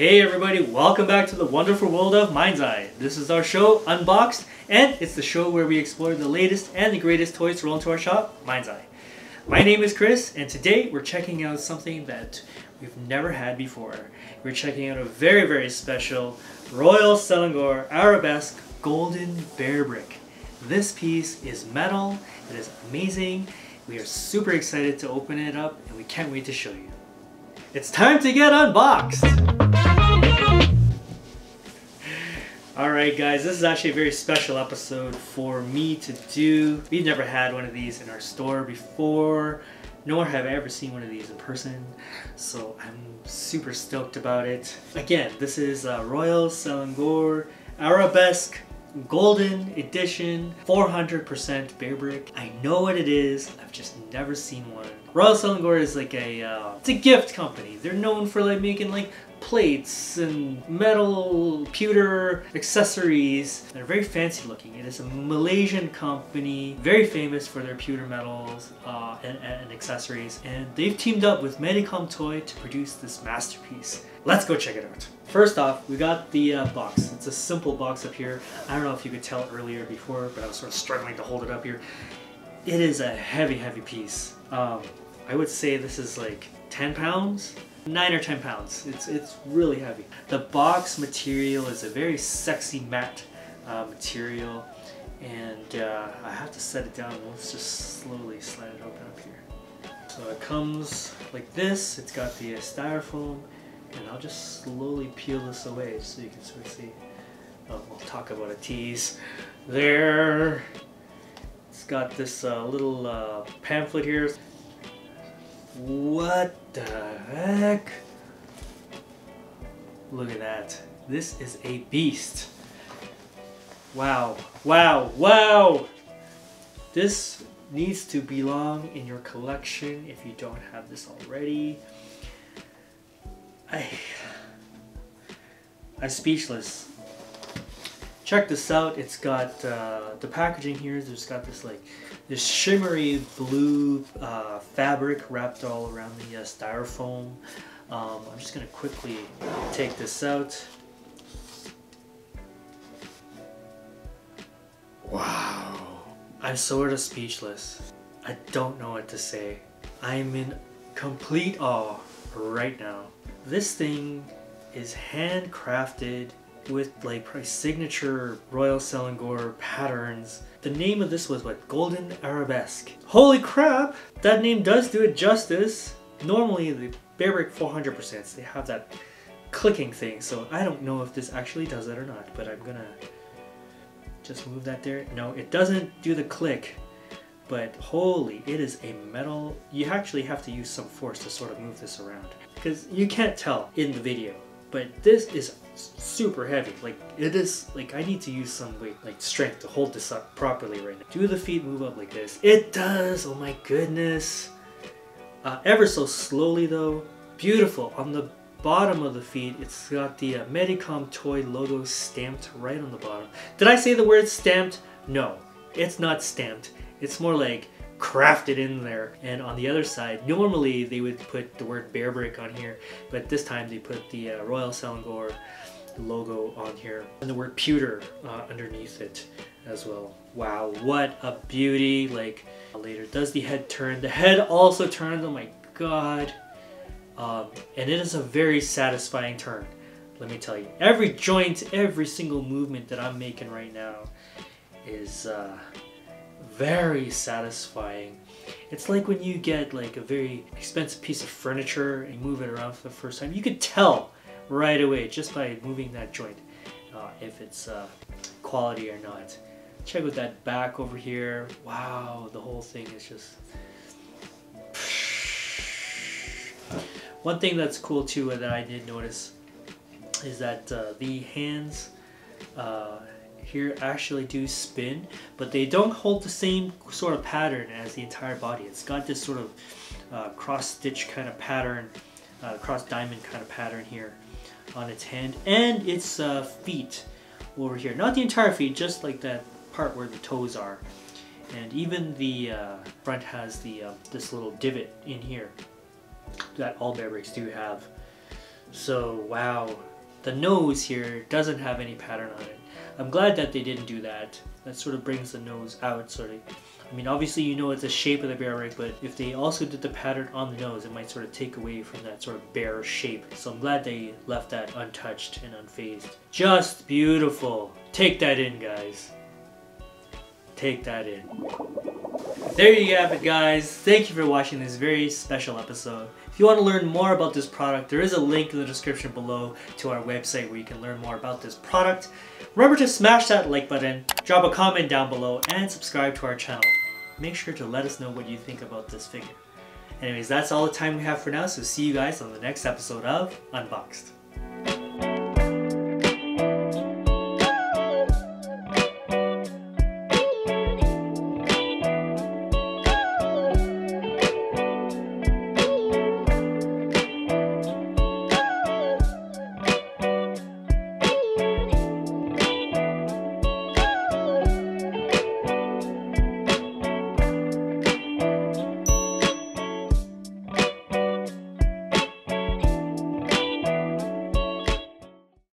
Hey everybody, welcome back to the wonderful world of Mindzai. This is our show, Unboxed, and it's the show where we explore the latest and the greatest toys to roll into our shop, Mindzai. My name is Chris, and today we're checking out something that we've never had before. We're checking out a very, very special Royal Selangor Arabesque Golden Bearbrick. This piece is metal, it is amazing, we are super excited to open it up, and we can't wait to show you. It's time to get unboxed! Alright guys, this is actually a very special episode for me to do. We've never had one of these in our store before, nor have I ever seen one of these in person, so I'm super stoked about it. Again, this is uh, Royal Selangor Arabesque Golden Edition 400% Bearbrick. I know what it is, I've just never seen one. Royal Selangor is like a, uh, it's a gift company. They're known for like making like plates and metal pewter accessories. They're very fancy looking. It is a Malaysian company, very famous for their pewter metals uh, and, and, accessories. And they've teamed up with Medicom Toy to produce this masterpiece. Let's go check it out. First off, we got the uh, box. It's a simple box up here. I don't know if you could tell earlier before, but I was sort of struggling to hold it up here. It is a heavy, heavy piece. Um, I would say this is like 10 pounds, 9 or 10 pounds. It's, it's really heavy. The box material is a very sexy matte uh, material and uh, I have to set it down. Let's just slowly slide it open up here. So it comes like this. It's got the uh, styrofoam and I'll just slowly peel this away so you can sort of see. Oh, we'll talk about a tease. There. It's got this uh, little uh, pamphlet here. What the heck? Look at that. This is a beast. Wow, wow, wow! This needs to belong in your collection if you don't have this already. I, I'm speechless. Check this out. It's got uh, the packaging here. There's got this like this shimmery blue uh, fabric wrapped all around the uh, styrofoam. Um, I'm just gonna quickly take this out. Wow. I'm sort of speechless. I don't know what to say. I'm in complete awe right now. This thing is handcrafted with like probably signature Royal Selangor patterns. The name of this was what? Golden Arabesque. Holy crap! That name does do it justice. Normally the Bearbrick 400% they have that clicking thing so I don't know if this actually does it or not but I'm gonna just move that there. No it doesn't do the click but holy it is a metal you actually have to use some force to sort of move this around because you can't tell in the video but this is super heavy. Like it is like I need to use some weight like strength to hold this up properly right now. Do the feet move up like this. It does! Oh my goodness. Uh, ever so slowly though. Beautiful. On the bottom of the feet it's got the uh, Medicom toy logo stamped right on the bottom. Did I say the word stamped? No. It's not stamped. It's more like crafted in there. And on the other side, normally they would put the word Bearbrick on here, but this time they put the uh, Royal Selangor logo on here and the word pewter uh, underneath it as well. Wow, what a beauty. Like later, does the head turn? The head also turns, oh my god. Um, and it is a very satisfying turn, let me tell you. Every joint, every single movement that I'm making right now is uh, very satisfying. It's like when you get like a very expensive piece of furniture and move it around for the first time. You could tell right away just by moving that joint uh, if it's uh, quality or not. Check out that back over here. Wow, the whole thing is just... One thing that's cool too that I did notice is that uh, the hands uh, here actually do spin, but they don't hold the same sort of pattern as the entire body. It's got this sort of uh, cross stitch kind of pattern, uh, cross diamond kind of pattern here on its hand and its uh, feet over here. Not the entire feet, just like that part where the toes are. And even the uh, front has the uh, this little divot in here that all Bearbricks do have. So wow, the nose here doesn't have any pattern on it. I'm glad that they didn't do that. That sort of brings the nose out, sort of. I mean, obviously you know it's the shape of the Bearbrick, but if they also did the pattern on the nose, it might sort of take away from that sort of bear shape. So I'm glad they left that untouched and unfazed. Just beautiful. Take that in, guys. Take that in. There you have it, guys. Thank you for watching this very special episode. You want to learn more about this product, there is a link in the description below to our website where you can learn more about this product. Remember to smash that like button, drop a comment down below, and subscribe to our channel. Make sure to let us know what you think about this figure. Anyways, that's all the time we have for now, so see you guys on the next episode of Unboxed.